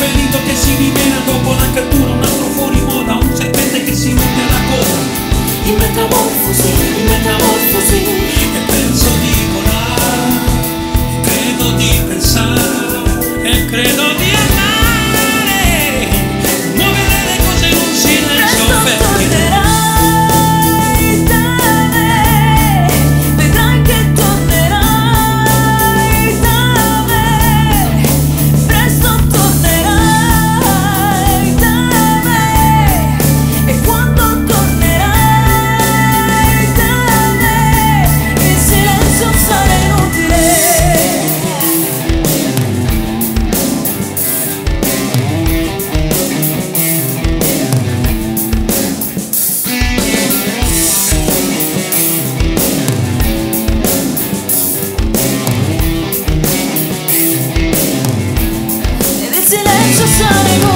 ferito che si rivela dopo la cattura Un altro fuori moda, un serpente che si monta alla coda. In metamorfosi, in metamorfosi. E penso di volare, credo di pensare E credo 誰も